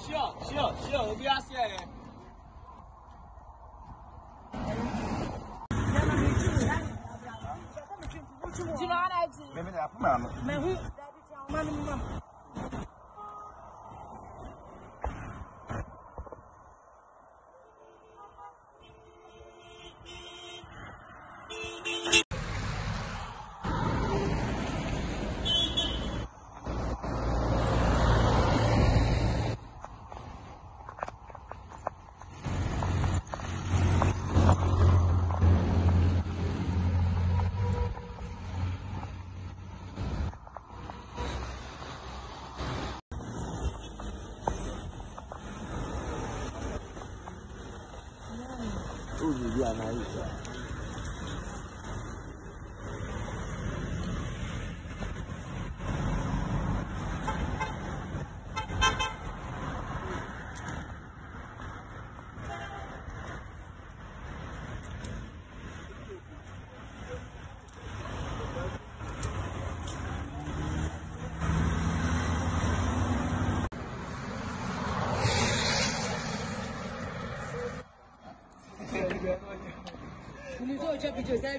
笑笑笑，不要笑嘞。没没的，不买了。买回，买了吗？肚子越来越小。你说我叫啤酒在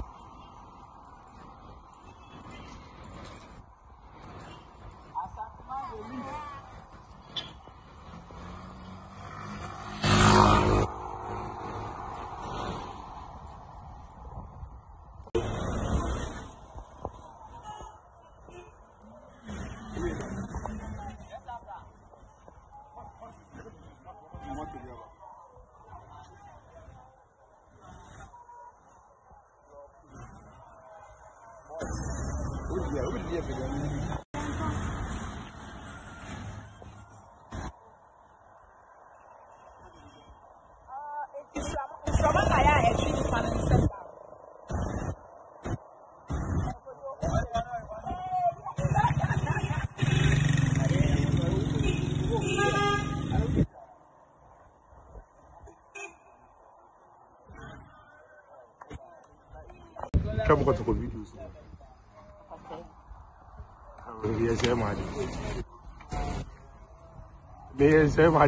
وديا وديا في اليمين Kaya mo ka sa video sa Ebi ẹsẹ̀ máa di. Ebi ẹsẹ̀ máa